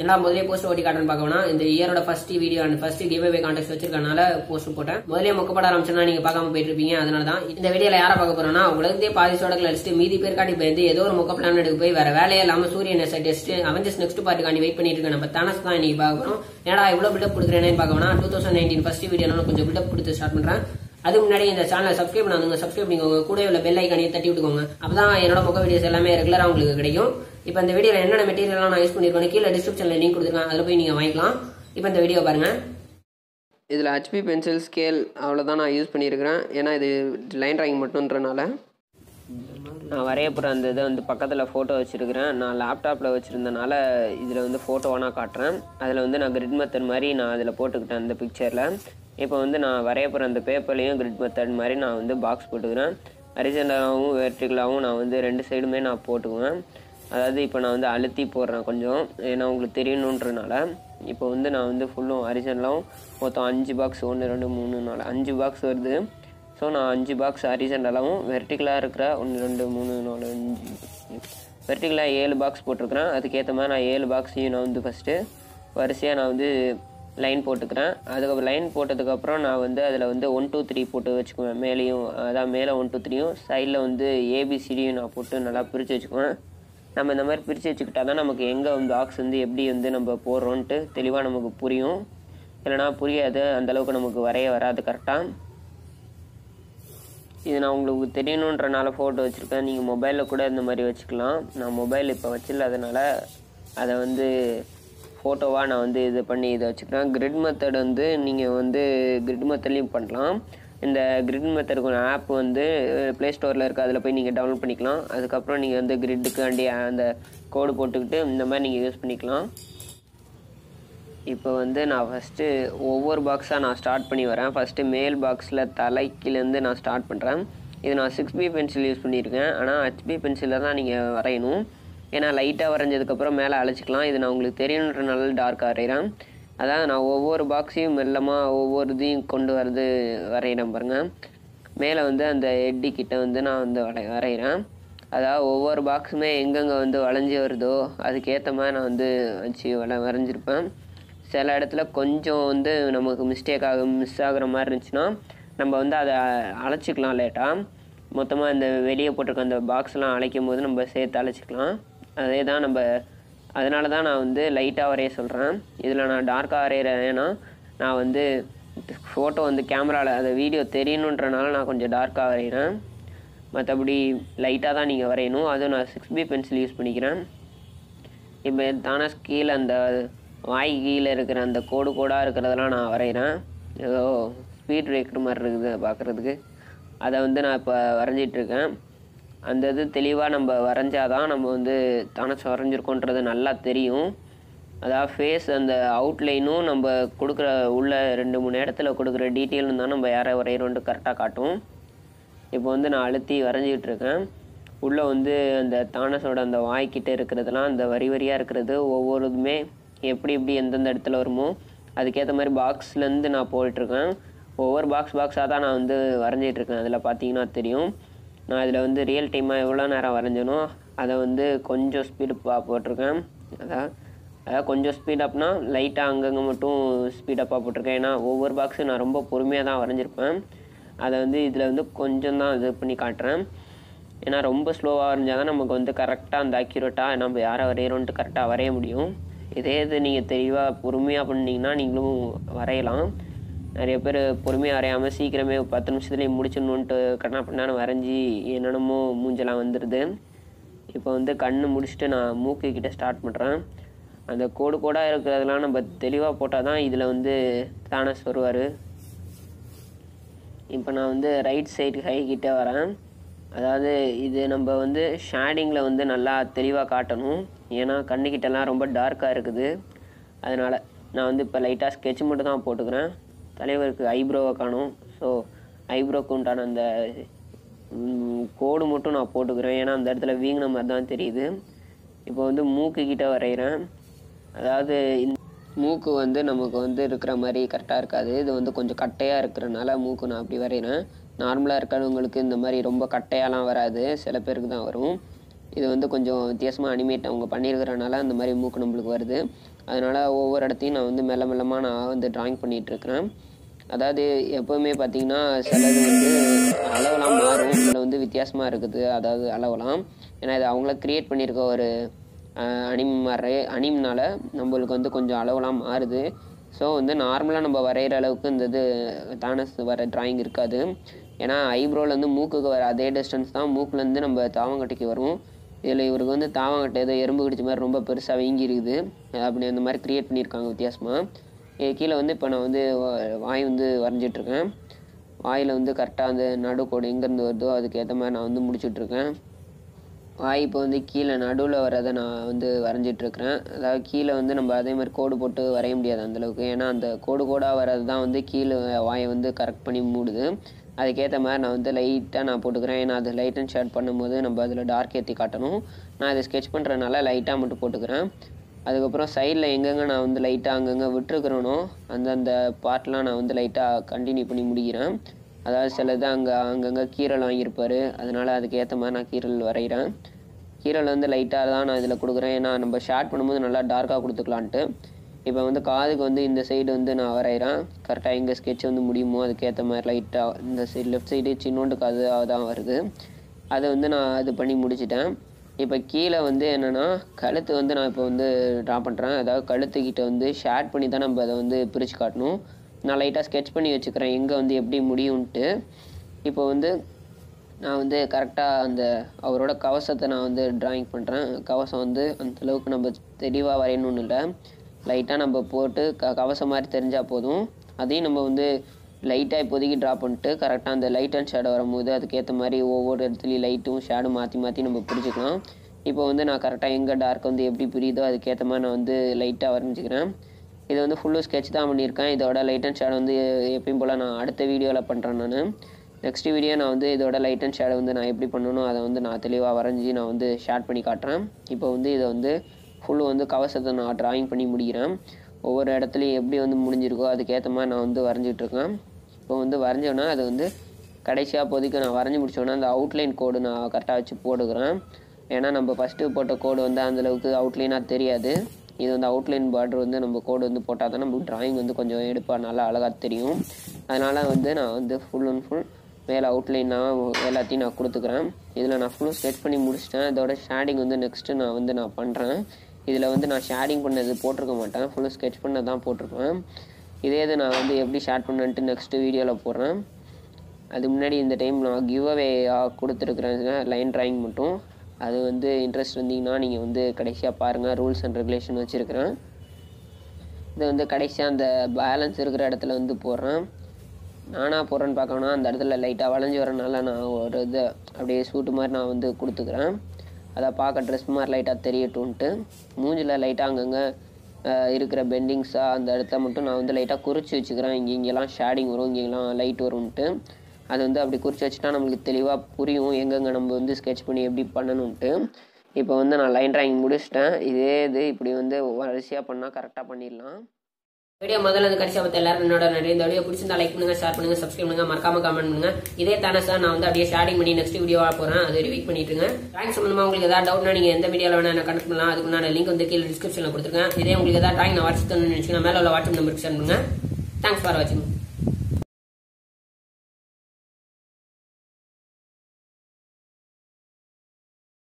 என்ன முதலே போஸ்ட் ஓட்டி காட்டுன்னு பார்க்கணும்னா இந்த இயரோட first video and first give away contest வச்சிருக்கனால post போட்டேன். முதலே முக்கப்பட ஆரம்பிச்சுனா நீங்க பார்க்காம போயிட்டு இருப்பீங்க அதனால தான் இந்த வீடியோல யாரை பார்க்க போறோம்னா உலகத்தே பாதி சோடக்கில் அடிச்சுட்டு மீதி பேர்காட்டி போயிருந்து ஏதோ ஒரு முக்க பிளான் எடுக்க போய் வேற வேலையே இல்லாம சூரியன் டெஸ்ட் அவஞ்சஸ் நெக்ஸ்ட் பார்ட்டுக்காண்டி வெயிட் பண்ணிட்டு இருக்க நம்ம தானஸ் தான் இன்னைக்கு பார்க்க போறோம். ஏன்னா இவ்வளவு பில்டப் கொடுக்குறேன்னு பார்க்கணும்னா two thousand nineteen first video கொஞ்சம் பில்டப் கொடுத்து ஸ்டார்ட் பண்றேன். அதுக்கு முன்னாடி இந்த சேனலை சப்ஸ்கிரைப் பண்ணாதுங்க சப்ஸ்கிரைப் பண்ணிக்கோங்க. கூட உள்ள பெல் ஐக்கானே தட்டி விட்டுக்கோங்க. அப்பதான் என்னோட முக வீடியோஸ் எல்லாமே ரெகுலரா உங்களுக்கு கிடைக்கும். இப்போ இந்த வீடியோல என்னென்ன மெட்டீரியல்லாம் நான் யூஸ் பண்ணிருக்கேன் கீழே டிஸ்கிரிப்ஷன்ல லிங்க் கொடுத்துருக்கேன் அதில் போய் நீங்க வாங்கிக்கலாம். இப்போ இந்த வீடியோ பாருங்க. இதில் ஹெச்பி பென்சில் ஸ்கேல் அவ்வளோதான் நான் யூஸ் பண்ணியிருக்கிறேன் ஏன்னா இது லைன் ட்ராயிங் மட்டும்ன்றனால. நான் வரைய போகிற அந்த இதை வந்து பக்கத்தில் ஃபோட்டோ வச்சுருக்கிறேன். நான் லேப்டாப்பில் வச்சுருந்தனால இதில் வந்து ஃபோட்டோவாக நான் காட்டுறேன். அதில் வந்து நான் கிரிட் மெத்தட் மாதிரி நான் அதில் போட்டுக்கிட்டேன் அந்த பிக்சரில் இப்போ வந்து நான் வரைய போகிற அந்த பேப்பர்லேயும் கிரிட் மெத்தட் மாதிரி நான் வந்து பாக்ஸ் போட்டுக்கிறேன். ஹரிசெண்டலாகவும் வெர்டிகலாகவும் நான் வந்து ரெண்டு சைடுமே நான் போட்டுக்குவேன். அதாவது இப்போ நான் வந்து அழுத்தி போடுறேன் கொஞ்சம். ஏன்னா உங்களுக்கு தெரியணுன்றனால. இப்போ வந்து நான் வந்து ஃபுல்லும் ஹரிசெண்டலாகவும் மொத்தம் அஞ்சு பாக்ஸ் ஒன்று ரெண்டு மூணு நாலு அஞ்சு பாக்ஸ் வருது. ஸோ நான் அஞ்சு பாக்ஸ் ஹரிசெண்டலாகவும் வெர்டிகலாக இருக்கிற ஒன்று ரெண்டு மூணு நாலு அஞ்சு வெர்டிகலாக ஏழு பாக்ஸ் போட்டிருக்கிறேன். அதுக்கேற்ற மாதிரி நான் ஏழு பாக்ஸையும் நான் வந்து ஃபஸ்ட்டு வரிசையாக நான் வந்து லைன் போட்டுக்கிறேன். அதுக்கப்புறம் லைன் போட்டதுக்கப்புறம் நான் வந்து அதில் வந்து ஒன் டூ த்ரீ போட்டு வச்சுக்குவேன். மேலேயும் அதான் மேலே ஒன் டூ த்ரீயும் சைடில் வந்து ஏபிசிடியும் நான் போட்டு நல்லா பிரித்து வச்சுக்குவேன். நம்ம இந்த மாதிரி பிரித்து வச்சுக்கிட்டா தான் நமக்கு எங்கே வந்து ஆக்ஸ் வந்து எப்படி வந்து நம்ம போடுறோன்ட்டு தெளிவாக நமக்கு புரியும். இல்லைனா புரியாது அந்தளவுக்கு நமக்கு வரைய வராது கரெக்டாக இது நான் உங்களுக்கு தெரியணுன்றனால ஃபோட்டோ வச்சுருக்கேன். நீங்கள் மொபைலில் கூட இந்த மாதிரி வச்சுக்கலாம். நான் மொபைல் இப்போ வச்சில்லாதனால அதை வந்து ஃபோட்டோவாக நான் வந்து இது பண்ணி இதை வச்சுக்கிறேன். கிரிட் மெத்தட் வந்து நீங்கள் வந்து கிரிட் மெத்தட்லேயும் பண்ணலாம். இந்த கிரிட் மெத்தடுக்கு ஆப் வந்து ப்ளே ஸ்டோரில் இருக்குது அதில் போய் நீங்கள் டவுன்லோட் பண்ணிக்கலாம். அதுக்கப்புறம் நீங்கள் வந்து கிரிட்டுக்காண்டி அந்த கோடு போட்டுக்கிட்டு இந்த மாதிரி நீங்கள் யூஸ் பண்ணிக்கலாம். இப்போ வந்து நான் ஃபஸ்ட்டு ஒவ்வொரு பாக்ஸாக நான் ஸ்டார்ட் பண்ணி வரேன். ஃபஸ்ட்டு மேல் பாக்ஸில் தலைக்கிலேருந்து நான் ஸ்டார்ட் பண்ணுறேன் இது நான் சிக்ஸ் பி பென்சில் யூஸ் பண்ணியிருக்கேன். ஆனால் ஹெச்பி பென்சிலில் தான் நீங்கள் வரையணும். ஏன்னா லைட்டாக வரைஞ்சதுக்கப்புறம் மேலே அழைச்சிக்கலாம். இது நான் உங்களுக்கு தெரியணுன்றனால டார்க்காக வரைகிறேன் அதான் நான் ஒவ்வொரு பாக்ஸையும் மெல்லமாக ஒவ்வொரு இதையும் கொண்டு வரது வரைகிறேன் பாருங்கள் மேலே வந்து அந்த எட்டி கிட்ட வந்து நான் வந்து வரை வரைகிறேன் அதாவது ஒவ்வொரு பாக்ஸுமே எங்கெங்கே வந்து வளைஞ்சி வருதோ அதுக்கேற்ற மாதிரி நான் வந்து வச்சு வள வரைஞ்சிருப்பேன். சில இடத்துல கொஞ்சம் வந்து நமக்கு மிஸ்டேக் ஆக மிஸ் ஆகுற மாதிரி இருந்துச்சுன்னா நம்ம வந்து அதை அழைச்சிக்கலாம் லேட்டாக மொத்தமாக இந்த வெளியே போட்டிருக்க அந்த பாக்ஸ்லாம் அழைக்கும் போது நம்ம சேர்த்து அழைச்சிக்கலாம். அதே தான் நம்ம அதனால தான் நான் வந்து லைட்டாக வரைய சொல்கிறேன் இதில் நான் டார்க்காக வரைகிறேன் ஏன்னா நான் வந்து ஃபோட்டோ வந்து கேமராவில் அந்த வீடியோ தெரியணுன்றனால நான் கொஞ்சம் டார்க்காக வரைகிறேன் மற்றபடி லைட்டாக தான் நீங்கள் வரையணும். அதுவும் நான் சிக்ஸ் பி பென்சில் யூஸ் பண்ணிக்கிறேன். இப்போ தானே கீழே அந்த வாய் கீழே இருக்கிற அந்த கோடு கோடாக இருக்கிறதெல்லாம் நான் வரைகிறேன் ஏதோ ஸ்பீட் பிரேக்கர் மாதிரி இருக்குது பார்க்குறதுக்கு. அதை வந்து நான் இப்போ வரைஞ்சிட்ருக்கேன் அந்த இது தெளிவாக நம்ம வரைஞ்சாதான் நம்ம வந்து தானஸ் வரைஞ்சிருக்கோன்றது நல்லா தெரியும். அதாவது ஃபேஸ் அந்த அவுட்லைனும் நம்ம கொடுக்குற உள்ள ரெண்டு மூணு இடத்துல கொடுக்குற டீட்டெயிலும் தான் நம்ம யாரை வரைகிறோன்ட்டு கரெக்டாக காட்டும். இப்போ வந்து நான் அழுத்தி வரைஞ்சிக்கிட்டு இருக்கேன். உள்ளே வந்து அந்த தானஸோட அந்த வாய்க்கிட்ட இருக்கிறதுலாம் அந்த வரி வரியாக இருக்கிறது ஒவ்வொருதுமே எப்படி எப்படி எந்தெந்த இடத்துல வருமோ அதுக்கேற்ற மாதிரி பாக்ஸ்லேருந்து நான் போயிட்டுருக்கேன் ஒவ்வொரு பாக்ஸ் பாக்ஸாக தான் நான் வந்து வரைஞ்சிட்ருக்கேன் அதில் பார்த்தீங்கன்னா தெரியும். நான் இதில் வந்து ரியல் டைமாக எவ்வளோ நேரம் வரைஞ்சனோ அதை வந்து கொஞ்சம் ஸ்பீடு பா போட்டிருக்கேன். அதான். அதாவது கொஞ்சம் ஸ்பீடப்னா லைட்டாக அங்கங்கே மட்டும் ஸ்பீடப்பாக போட்டிருக்கேன். ஏன்னா ஒவ்வொரு பாக்ஸும் நான் ரொம்ப பொறுமையாக தான் வரைஞ்சிருப்பேன். அதை வந்து இதில் வந்து கொஞ்சம் தான் இது பண்ணி காட்டுறேன். ஏன்னா ரொம்ப ஸ்லோவாக வரைஞ்சால் தான் நமக்கு வந்து கரெக்டாக அந்த அக்யூரேட்டாக நம்ம யாரை வரைகிறோன்ட்டு கரெக்டாக வரைய முடியும். இதே இது நீங்கள் தெளிவாக பொறுமையாக பண்ணிங்கன்னா நீங்களும் வரையலாம். நிறைய பேர் பொறுமையாக வரையாமல் சீக்கிரமே பத்து நிமிஷத்துலேயே முடிச்சிடணுன்ட்டு கண்ணா பண்ணான்னு வரைஞ்சி என்னென்னமோ மூஞ்செல்லாம் வந்துடுது இப்போ வந்து கண்ணு முடிச்சுட்டு நான் மூக்கு கிட்ட ஸ்டார்ட் பண்ணுறேன் அந்த கோடு கோடாக இருக்கிறதெல்லாம் நம்ம தெளிவாக போட்டால் தான் இதில் வந்து தானஸ் வருவார். இப்போ நான் வந்து ரைட் சைடு ஹை கிட்டே வரேன். அதாவது இது நம்ம வந்து ஷேடிங்கில் வந்து நல்லா தெளிவாக காட்டணும். ஏன்னா கண்ணுக்கிட்டலாம் ரொம்ப டார்க்காக இருக்குது. அதனால் நான் வந்து இப்போ லைட்டாக ஸ்கெட்ச் மட்டும் தான் போட்டுக்கிறேன். தலைவருக்கு ஐப்ரோவை காணும். ஸோ ஐப்ரோக்கு உண்டான அந்த கோடு மட்டும் நான் போட்டுக்கிறேன். ஏன்னா அந்த இடத்துல வீங்கின மாதிரி தான் தெரியுது. இப்போ வந்து மூக்கு கிட்ட வரைகிறேன். அதாவது இந்த மூக்கு வந்து நமக்கு வந்து இருக்கிற மாதிரி கரெக்டாக இருக்காது. இது வந்து கொஞ்சம் கட்டையாக இருக்கிறனால மூக்கு நான் அப்படி வரைகிறேன். நார்மலாக இருக்கிறவங்களுக்கு இந்த மாதிரி ரொம்ப கட்டையாலாம் வராது. சில பேருக்கு தான் வரும். இது வந்து கொஞ்சம் வித்தியாசமாக அனிமேட் அவங்க பண்ணியிருக்கிறனால அந்த மாதிரி மூக்கு நம்மளுக்கு வருது. அதனால் ஒவ்வொரு இடத்தையும் நான் வந்து மெல்ல மெல்லமாக நான் வந்து ட்ராயிங் பண்ணிகிட்ருக்கிறேன் அதாவது எப்போவுமே பார்த்தீங்கன்னா சிலது வந்து அளவெல்லாம் மாறும். இதில் வந்து வித்தியாசமாக இருக்குது. அதாவது அளவெல்லாம். ஏன்னா இது அவங்கள க்ரியேட் பண்ணியிருக்க ஒரு அனிம் வரைய அனிம்னால நம்மளுக்கு வந்து கொஞ்சம் அளவெல்லாம் மாறுது. ஸோ வந்து நார்மலாக நம்ம வரைகிற அளவுக்கு இந்த இது தானஸ் வர டிராயிங் இருக்காது. ஏன்னா ஐப்ரோலேருந்து மூக்குக்கு வர அதே டிஸ்டன்ஸ் தான் மூக்குலேருந்து நம்ம தாவங்கட்டிக்கு வரும் இதில் இவருக்கு வந்து தாவங்கட்டை ஏதோ எறும்பு கடிச்ச மாதிரி ரொம்ப பெருசாக வீங்கி இருக்குது. அப்படி அந்த மாதிரி க்ரியேட் பண்ணியிருக்காங்க வித்தியாசமாக இது கீழே வந்து இப்போ நான் வந்து வாய் வந்து வரைஞ்சிட்ருக்கேன் வாயில் வந்து கரெக்டாக அந்த நடுக்கோடு எங்கேருந்து வருதோ அதுக்கேற்ற மாதிரி நான் வந்து முடிச்சுட்ருக்கேன் வாய் இப்போ வந்து கீழே நடுவில் வரதை நான் வந்து வரைஞ்சிட்ருக்கிறேன் அதாவது கீழே வந்து நம்ம அதே மாதிரி கோடு போட்டு வரைய முடியாது அந்தளவுக்கு ஏன்னா அந்த கோடு கோடாக வர்றது தான் வந்து கீழே வாயை வந்து கரெக்ட் பண்ணி மூடுது. அதுக்கேற்ற மாதிரி நான் வந்து லைட்டாக நான் போட்டுக்கிறேன். ஏன்னா அது லைட் அண்ட் ஷேட் பண்ணும்போது நம்ம அதில் டார்க் ஏற்றி காட்டணும். நான் இதை ஸ்கெட்ச் பண்ணுறதுனால லைட்டாக மட்டும் போட்டுக்கிறேன். அதுக்கப்புறம் சைடில் எங்கெங்கே நான் வந்து லைட்டாக அங்கங்கே விட்டுருக்குறேனோ அந்தந்த பார்ட்லாம் நான் வந்து லைட்டாக கண்டினியூ பண்ணி முடிக்கிறேன். அதாவது சிலது அங்கே அங்கங்கே கீரல் வாங்கியிருப்பார். அதனால் அதுக்கேற்ற மாதிரி நான் கீரல் வரைகிறேன். கீரல் வந்து லைட்டாக தான் நான் இதில் கொடுக்குறேன். ஏன்னா நம்ம ஷார்ட் பண்ணும்போது நல்லா டார்க்காக கொடுத்துக்கலான்ட்டு. இப்போ வந்து காதுக்கு வந்து இந்த சைடு வந்து நான் வரைகிறேன் கரெக்டாக எங்கே ஸ்கெட்ச் வந்து முடியுமோ அதுக்கேற்ற மாதிரி லைட்டாக இந்த சைடு லெஃப்ட் சைடு சின்னோண்டு காது தான் வருது. அதை வந்து நான் இது பண்ணி முடிச்சிட்டேன். இப்போ கீழே வந்து என்னென்னா கழுத்து வந்து நான் இப்போ வந்து ட்ரா பண்ணுறேன் அதாவது கழுத்துக்கிட்ட வந்து ஷேட் பண்ணி தான் நம்ம அதை வந்து பிரித்து காட்டணும். நான் லைட்டாக ஸ்கெட்ச் பண்ணி வச்சுக்கிறேன். எங்கே வந்து எப்படி முடியும்ன்ட்டு. இப்போ வந்து நான் வந்து கரெக்டாக அந்த அவரோட கவசத்தை நான் வந்து ட்ராயிங் பண்ணுறேன் கவசம் வந்து அந்தளவுக்கு நம்ம தெளிவாக வரையணும்னு இல்லை. லைட்டாக நம்ம போட்டு க கவசம் மாதிரி தெரிஞ்சால் போதும். அதையும் நம்ம வந்து லைட்டாக இப்போதைக்கு ட்ரா பண்ணிட்டு கரெக்டாக அந்த லைட் அண்ட் ஷேடோ வரும்போது அதுக்கேற்ற மாதிரி ஒவ்வொரு இடத்துலையும் லைட்டும் ஷேடும் மாற்றி மாற்றி நம்ம பிடிச்சிக்கலாம். இப்போ வந்து நான் கரெக்டாக எங்கே டார்க் வந்து எப்படி புரியுதோ அதுக்கேற்ற மாதிரி நான் வந்து லைட்டாக வரைஞ்சிக்கிறேன். இது வந்து ஃபுல்லு ஸ்கெட்ச் தான் பண்ணியிருக்கேன். இதோட லைட் அண்ட் ஷேடோ வந்து எப்பயும் போல் நான் அடுத்த வீடியோவில் பண்ணுறேன் நான். நெக்ஸ்ட் வீடியோ நான் வந்து இதோட லைட் அண்ட் ஷேடோ வந்து நான் எப்படி பண்ணணும் அதை வந்து நான் தெளிவாக வரைஞ்சி நான் வந்து ஷேர் பண்ணி காட்டுறேன். இப்போ வந்து இதை வந்து ஃபுல்லு வந்து கவசத்தை நான் ட்ராயிங் பண்ணி முடிக்கிறேன். ஒவ்வொரு இடத்துலையும் எப்படி வந்து முடிஞ்சிருக்கோ அதுக்கேற்ற மாதிரி நான் வந்து வரைஞ்சிட்ருக்கேன். இப்போ வந்து வரைஞ்சோன்னா அது வந்து கடைசியாக இப்போதைக்கு நான் வரைஞ்சி முடிச்சோன்னா அந்த அவுட்லைன் கோடு நான் கரெக்டாக வச்சு போட்டுக்கிறேன். ஏன்னா நம்ம ஃபஸ்ட்டு போட்ட கோடு வந்து அந்தளவுக்கு அவுட்லைனாக தெரியாது. இது வந்து அவுட்லைன் பார்டர் வந்து நம்ம கோடு வந்து போட்டால் தான் நமக்கு டிராயிங் வந்து கொஞ்சம் எடுப்பா நல்லா அழகாக தெரியும். அதனால் வந்து நான் வந்து ஃபுல் அண்ட் ஃபுல் மேலே அவுட்லைனாக எல்லாத்தையும் நான் கொடுத்துக்கிறேன். இதில் நான் ஃபுல்லும் ஸ்கெட்ச் பண்ணி முடிச்சிட்டேன். இதோட ஷேடிங் வந்து நெக்ஸ்ட்டு நான் வந்து நான் பண்ணுறேன் இதில் வந்து நான் ஷேடிங் பண்ணது போட்டிருக்க மாட்டேன். ஃபுல்லாக ஸ்கெட்ச் பண்ணது தான் போட்டிருப்பேன். இதே இது நான் வந்து எப்படி ஷேட் பண்ணேன்ட்டு நெக்ஸ்ட்டு வீடியோவில் போடுறேன். அது முன்னாடி இந்த டைம் நான் கிவ் அவேயாக கொடுத்துருக்குறேன். லைன் ட்ராயிங் மட்டும். அது வந்து இன்ட்ரெஸ்ட் வந்தீங்கன்னா நீங்கள் வந்து கடைசியாக பாருங்கள் ரூல்ஸ் அண்ட் ரெகுலேஷன் வச்சுருக்கிறேன். இது வந்து கடைசியாக அந்த பேலன்ஸ் இருக்கிற இடத்துல வந்து போடுறேன். நானாக போடுறேன்னு பார்க்கணும்னா அந்த இடத்துல லைட்டாக வளைஞ்சு வரனால நான் ஒரு இது அப்படியே சூட்டு மாதிரி நான் வந்து கொடுத்துக்கிறேன். அதை பார்க்க ட்ரெஸ் மாதிரி லைட்டாக தெரியட்டும்ன்ட்டு. மூஞ்சில் லைட்டாக அங்கங்கே இருக்கிற பெண்டிங்ஸாக அந்த இடத்த மட்டும் நான் வந்து லைட்டாக குறித்து வச்சுக்கிறேன். இங்கே இங்கெல்லாம் ஷேடிங் வரும் இங்கெல்லாம் லைட் வரும்ன்ட்டு. அது வந்து அப்படி குறித்து வச்சுட்டா நம்மளுக்கு தெளிவாக புரியும். எங்கெங்கே நம்ம வந்து ஸ்கெட்ச் பண்ணி எப்படி பண்ணணுன்ட்டு இப்போ வந்து நான் லைன் ட்ராயிங் முடிச்சிட்டேன். இதே இது இப்படி வந்து வரிசையாக பண்ணால் கரெக்டாக பண்ணிடலாம். வீடியோ முதல்ல வந்து கடைசியாக பார்த்த எல்லாரும் என்னோட நிறைய இந்த வீடியோ பிடிச்சிருந்தா லைக் பண்ணுங்க ஷேர் பண்ணுங்க சப்ஸ்கிரைப் பண்ணுங்க மறக்காம கமெண்ட் பண்ணுங்க. இதே தானே சார் நான் வந்து அப்படியே ஷேரிங் பண்ணி நெக்ஸ்ட் வீடியோவா போறேன். அது வெயிட் பண்ணிட்டு இருங்க. டிராயிங் சம்பந்தமா உங்களுக்கு ஏதாவது டவுட்னா நீங்க எந்த வீடியோல வேணா நான் கனெக்ட் பண்ணலாம். அதுக்கு நான் லிங்க் வந்து கீழே டிஸ்கிரிப்ஷன்ல கொடுத்துருக்கேன். இதே உங்களுக்கு ஏதாவது டிராயிங் நான் வாட்ஸ்அப் நினைச்சுன்னா மேல உள்ள வாட்ஸ்அப் நம்பருக்கு சென்ட் பண்ணுங்க. தேங்க்ஸ் ஃபார் வாட்சிங்